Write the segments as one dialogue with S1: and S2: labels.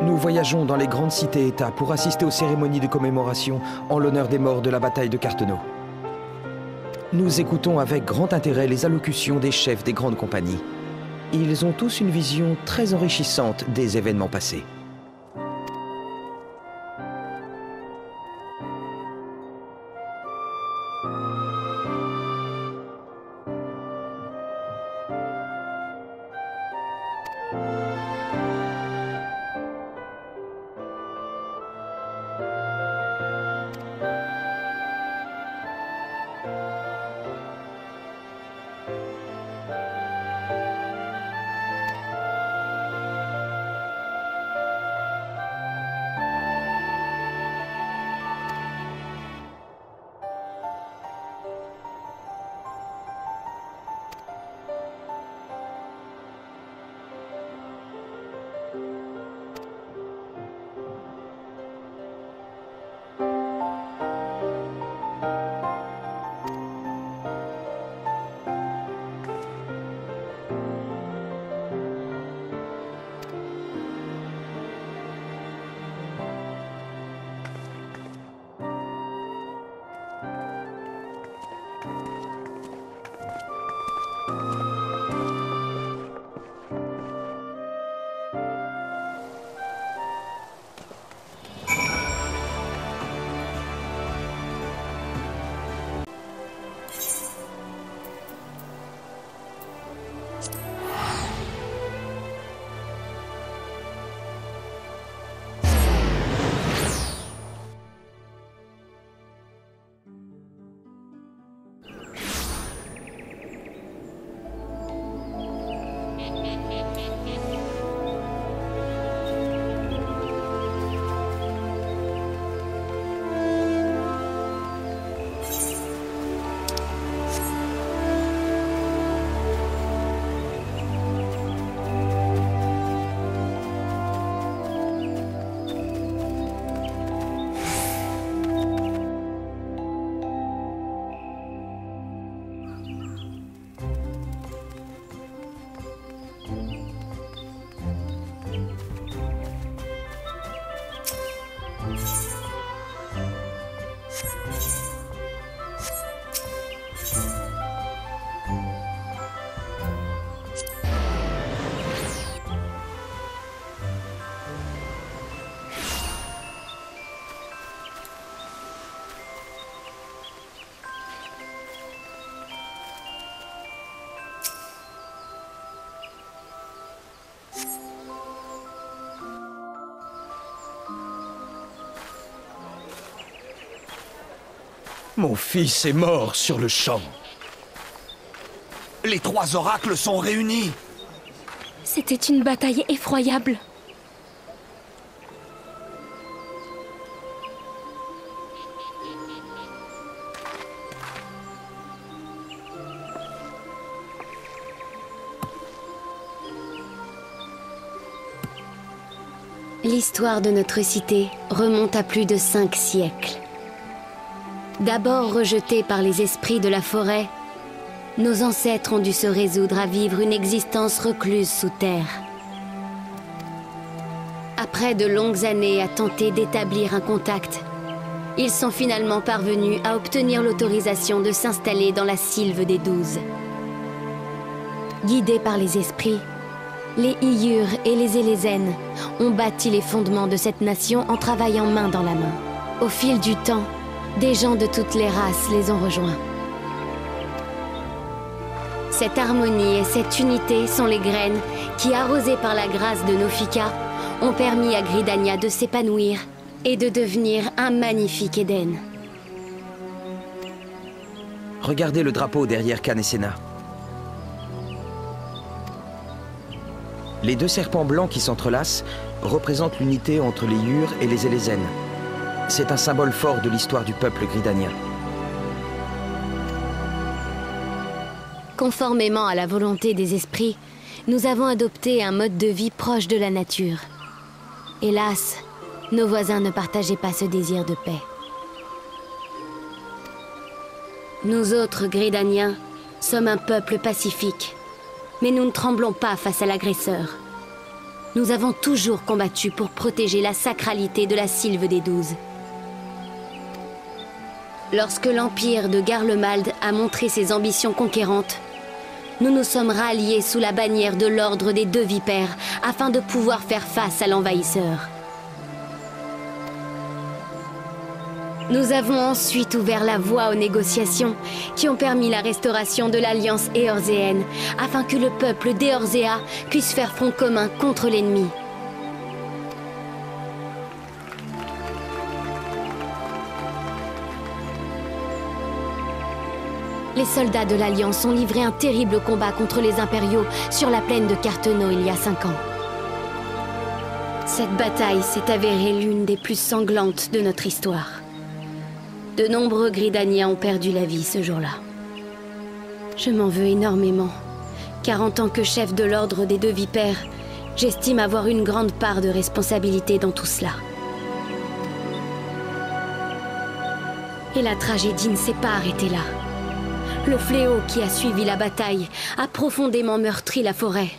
S1: Nous voyageons dans les grandes cités-États pour assister aux cérémonies de commémoration en l'honneur des morts de la bataille de Carteneau. Nous écoutons avec grand intérêt les allocutions des chefs des grandes compagnies. Ils ont tous une vision très enrichissante des événements passés.
S2: Mon fils est mort sur le champ.
S3: Les trois oracles sont réunis.
S4: C'était une bataille effroyable. L'histoire de notre cité remonte à plus de cinq siècles. D'abord rejetés par les esprits de la forêt, nos ancêtres ont dû se résoudre à vivre une existence recluse sous terre. Après de longues années à tenter d'établir un contact, ils sont finalement parvenus à obtenir l'autorisation de s'installer dans la sylve des Douze. Guidés par les esprits, les Iyurs et les Élésènes ont bâti les fondements de cette nation en travaillant main dans la main. Au fil du temps, des gens de toutes les races les ont rejoints. Cette harmonie et cette unité sont les graines qui, arrosées par la grâce de Nofika, ont permis à Gridania de s'épanouir et de devenir un magnifique Éden.
S1: Regardez le drapeau derrière Khan et Senna. Les deux serpents blancs qui s'entrelacent représentent l'unité entre les Yurs et les Élésènes. C'est un symbole fort de l'histoire du peuple gridanien.
S4: Conformément à la volonté des esprits, nous avons adopté un mode de vie proche de la nature. Hélas, nos voisins ne partageaient pas ce désir de paix. Nous autres Gridaniens sommes un peuple pacifique. Mais nous ne tremblons pas face à l'agresseur. Nous avons toujours combattu pour protéger la sacralité de la Sylve des Douze. Lorsque l'empire de Garlemald a montré ses ambitions conquérantes, nous nous sommes ralliés sous la bannière de l'Ordre des Deux Vipères afin de pouvoir faire face à l'envahisseur. Nous avons ensuite ouvert la voie aux négociations qui ont permis la restauration de l'alliance éorzéenne afin que le peuple d'Éorzéa puisse faire front commun contre l'ennemi. Les soldats de l'Alliance ont livré un terrible combat contre les impériaux sur la plaine de Carteneau il y a cinq ans. Cette bataille s'est avérée l'une des plus sanglantes de notre histoire. De nombreux Gridaniens ont perdu la vie ce jour-là. Je m'en veux énormément, car en tant que chef de l'ordre des deux vipères, j'estime avoir une grande part de responsabilité dans tout cela. Et la tragédie ne s'est pas arrêtée là. Le fléau qui a suivi la bataille a profondément meurtri la forêt.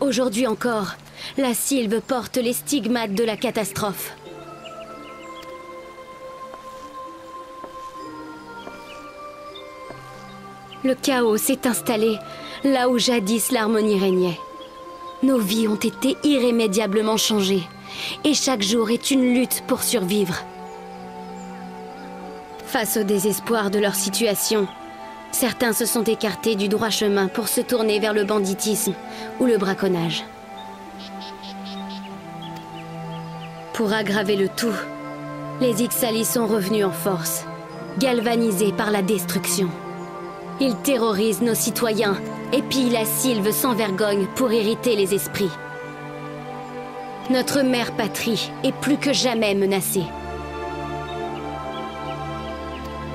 S4: Aujourd'hui encore, la sylve porte les stigmates de la catastrophe. Le chaos s'est installé là où jadis l'harmonie régnait. Nos vies ont été irrémédiablement changées, et chaque jour est une lutte pour survivre. Face au désespoir de leur situation, Certains se sont écartés du droit chemin pour se tourner vers le banditisme ou le braconnage. Pour aggraver le tout, les Ixalis sont revenus en force, galvanisés par la destruction. Ils terrorisent nos citoyens et pillent la sylve sans vergogne pour irriter les esprits. Notre mère patrie est plus que jamais menacée.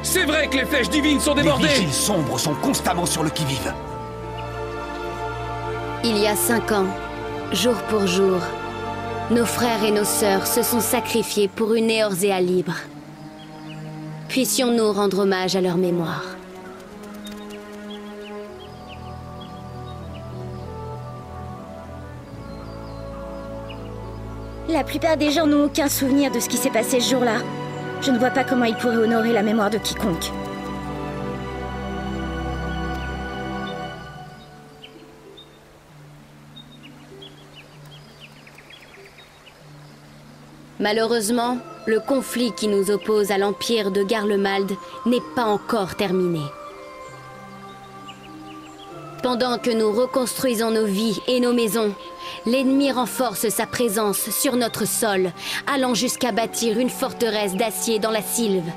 S2: C'est vrai que les flèches divines sont débordées
S3: Les vigiles sombres sont constamment sur le qui-vive.
S4: Il y a cinq ans, jour pour jour, nos frères et nos sœurs se sont sacrifiés pour une Eorzea libre. Puissions-nous rendre hommage à leur mémoire.
S5: La plupart des gens n'ont aucun souvenir de ce qui s'est passé ce jour-là. Je ne vois pas comment ils pourraient honorer la mémoire de quiconque.
S4: Malheureusement, le conflit qui nous oppose à l'empire de Garlemald n'est pas encore terminé. Pendant que nous reconstruisons nos vies et nos maisons, l'ennemi renforce sa présence sur notre sol, allant jusqu'à bâtir une forteresse d'acier dans la Sylve.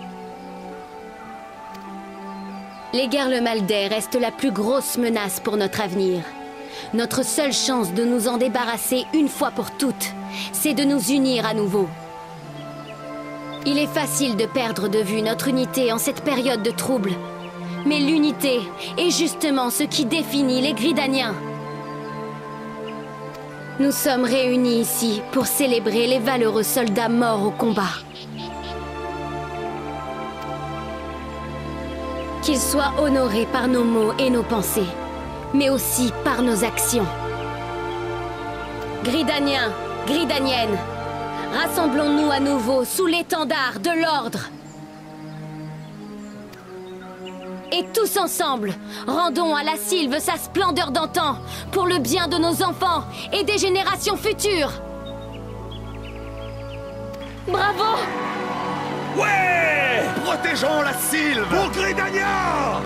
S4: Les Garlemaldais restent la plus grosse menace pour notre avenir. Notre seule chance de nous en débarrasser une fois pour toutes, c'est de nous unir à nouveau. Il est facile de perdre de vue notre unité en cette période de trouble. Mais l'unité est justement ce qui définit les Gridaniens. Nous sommes réunis ici pour célébrer les valeureux soldats morts au combat. Qu'ils soient honorés par nos mots et nos pensées, mais aussi par nos actions. Gridaniens, Gridaniennes, rassemblons-nous à nouveau sous l'étendard de l'ordre. Et tous ensemble, rendons à la Sylve sa splendeur d'antan, pour le bien de nos enfants et des générations futures. Bravo!
S3: Ouais! Protégeons la Sylve! Pour Gridania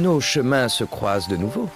S1: Nos chemins se croisent de nouveau.